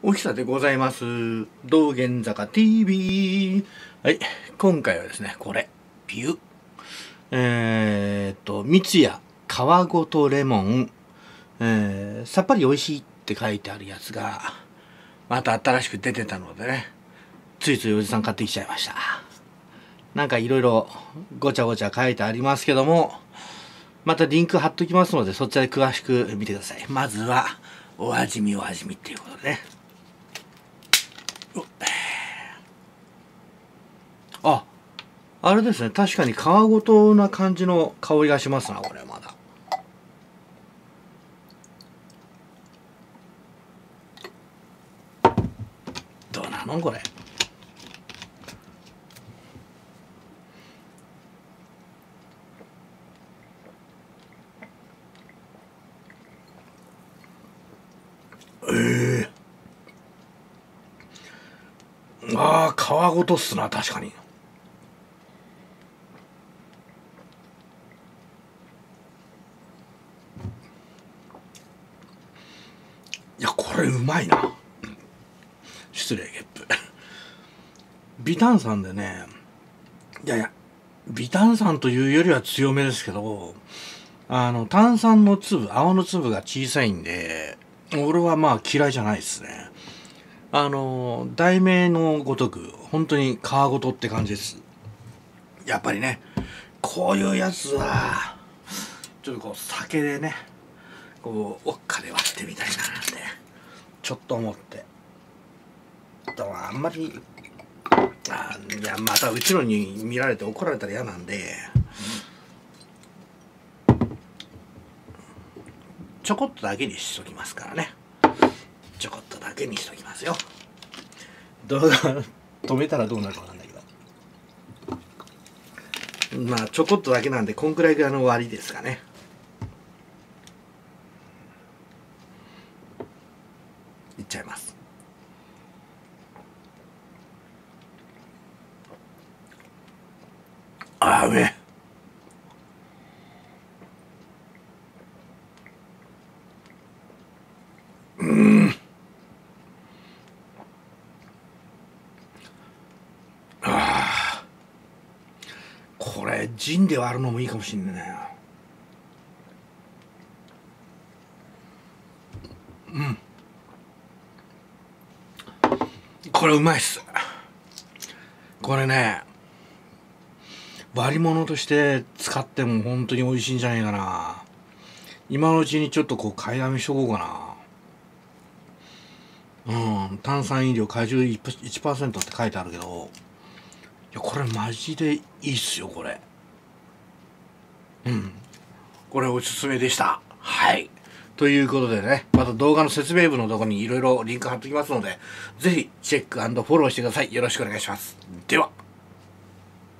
おひさでございます。道玄坂 TV。はい。今回はですね、これ。ピュー。えー、っと、三ツ矢皮ごとレモン。えー、さっぱり美味しいって書いてあるやつが、また新しく出てたのでね、ついついおじさん買ってきちゃいました。なんかいろいろごちゃごちゃ書いてありますけども、またリンク貼っときますので、そちらで詳しく見てください。まずは、お味見お味見っていうことでね。あ、あれですね。確かに皮ごとな感じの香りがしますな、これまだ。どうなのこれ。ええああ皮ごとっすな確かにいやこれうまいな。失礼ゲップ。微炭酸でねいやいや微炭酸というよりは強めですけどあの炭酸の粒泡の粒が小さいんで俺はまあ嫌いじゃないですね。あの題名のごとく本当に皮ごとって感じです。やっぱりねこういうやつはちょっとこう酒でねこうおっかで割ってみたいななんてちょっと思って。あんまりあいやまたうちのに見られて怒られたら嫌なんでちょこっとだけにしときますからね。ちょこっとだけにしときますよ。動画止めたらどうなるかわかんないけど。まあちょこっとだけなんでこんくらいがの終わりですかねいっちゃいます。あーうめえ。これジンで割るのもいいかもしんないな。うん。これうまいっす。これね割り物として使っても本当に美味しいんじゃないかな。今のうちにちょっとこう買いだめしとこうかな。うん炭酸飲料果汁 1%, 1って書いてあるけど。いやこれマジでいいっすよこれ。うん。これおすすめでした。はい。ということでねまた動画の説明文のところにいろいろリンク貼っておきますのでぜひチェックフォローしてください。よろしくお願いします。では。